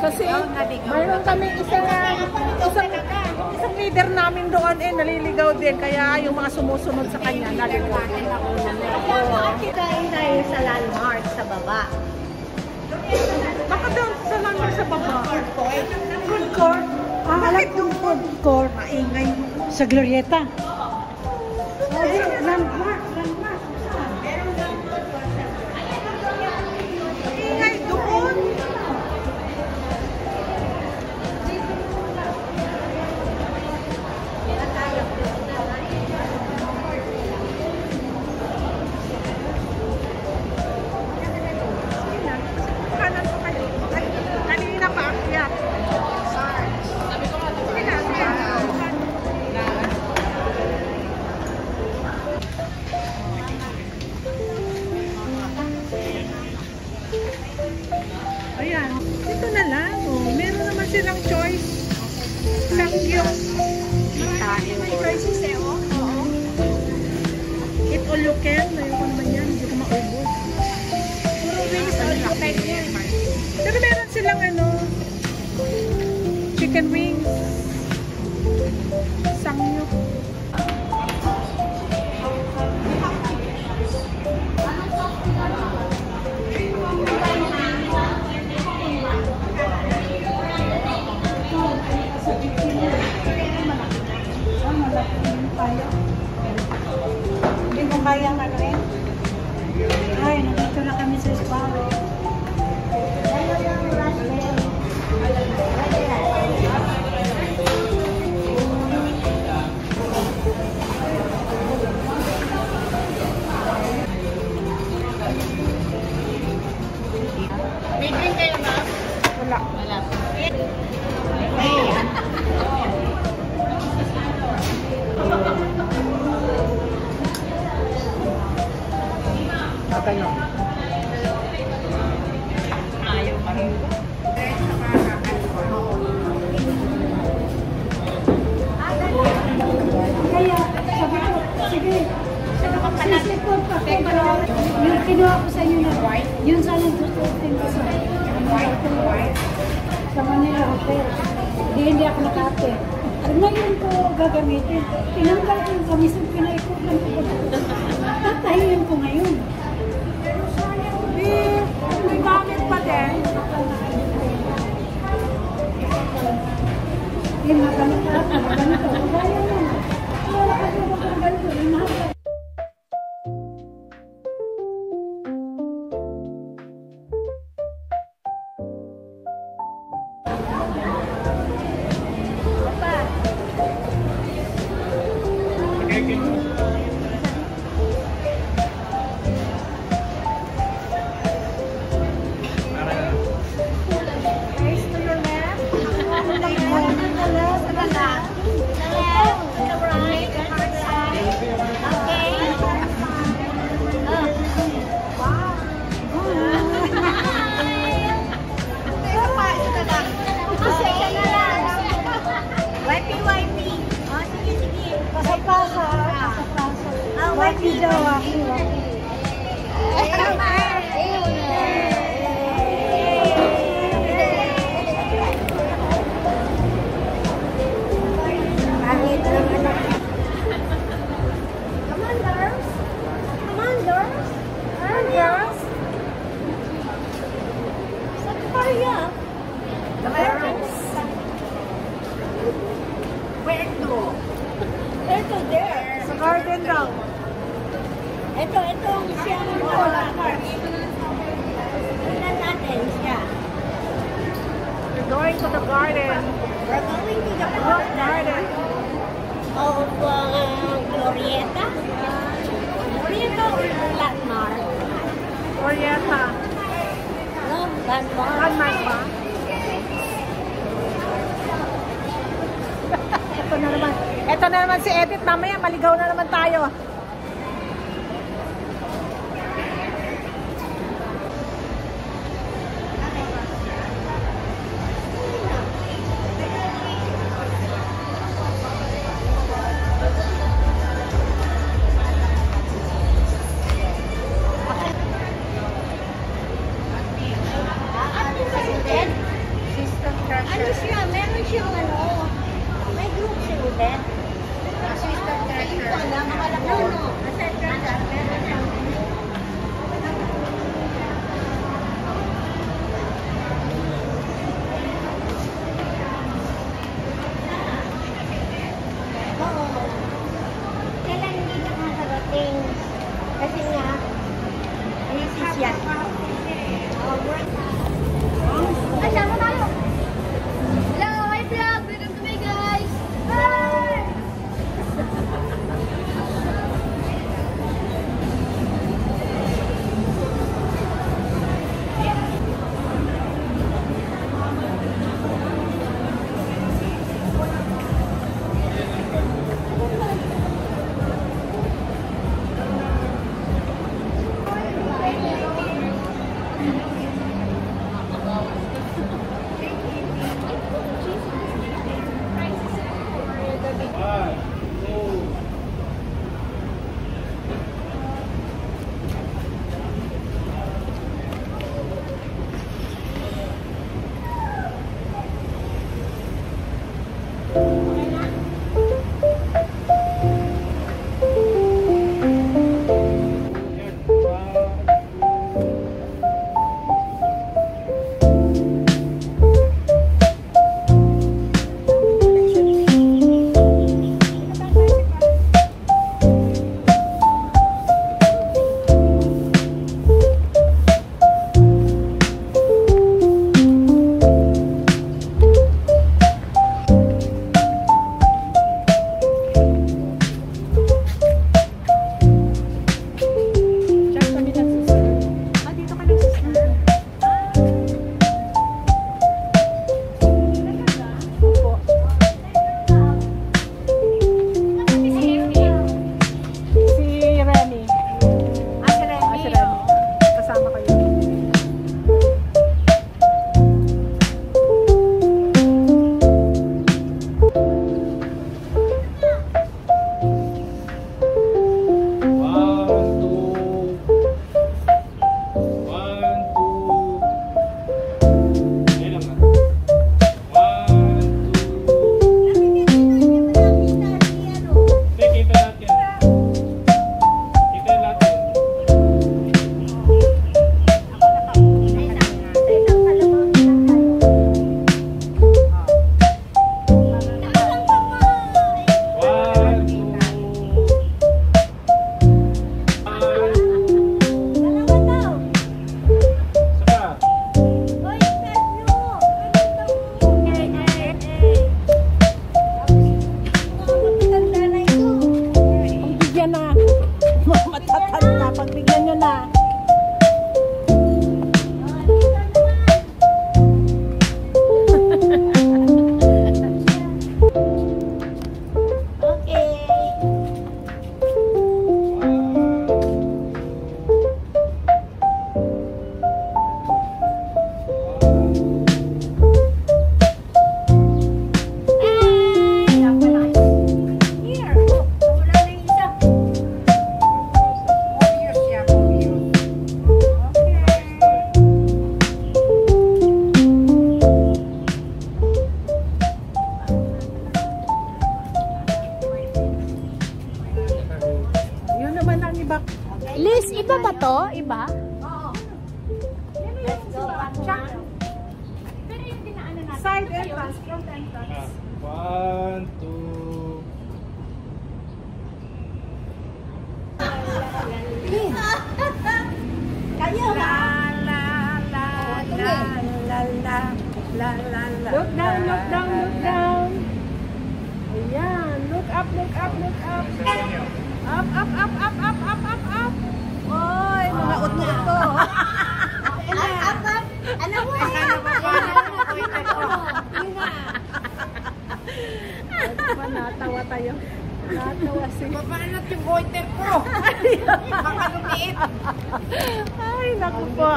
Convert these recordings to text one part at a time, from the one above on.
Kasi mayroon kami isang, isang, isang leader namin doon eh naliligaw din. Kaya yung mga sumusunod sa kanya naliligaw. Kain tayo sa landmark sa baba. Baka doon sa landmark sa baba. Food court. Ah, alam kong food court. Maingay sa Glorieta. Landmark. Kayang ano kinuha ko sa inyo na white, yun sana gusto ko sa white, white. Sa Manila Hotel. Hindi, hindi ako nakate. Ngayon ko gagamitin, tinanggal ko yung kamisang pinaikot lang ko. Ito, ito ang siyang wala. Tingnan natin siya. We're going to the garden. We're going to the Rock garden. of uh, Glorieta. Glorieta or Landmark? Orienta. No, Landmark. Landmark ba? Ito na naman. Ito na naman si Edith. Mamaya maligaw na naman tayo. Kayo ha? La, la, la, la, la, la, la, la. Look down, look down, look down. Ayan. Look up, look up, look up. Up, up, up, up, up, up, up, up. Oy, mga utnot ko. Up, up, up. Ano mo? Ano mo? Ano mo? Natawa tayo. Papaanat yung goiter ko. Baka lumiit. Ay, naku po.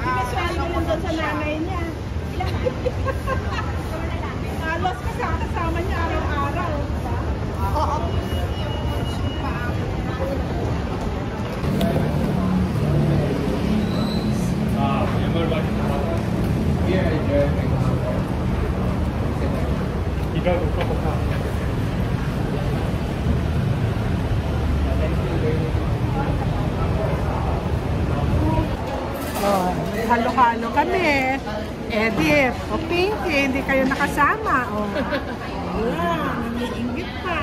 Kasama lang doon sa nanay niya. Halos kasama, kasama niya araw-araw. Oo. Ah, Yeah, yeah. Ikaw, ikaw ka. Oh, halo-halo kami. Edith, o Pinky, hindi kayo nakasama. Oh. Yeah, nangiingit pa.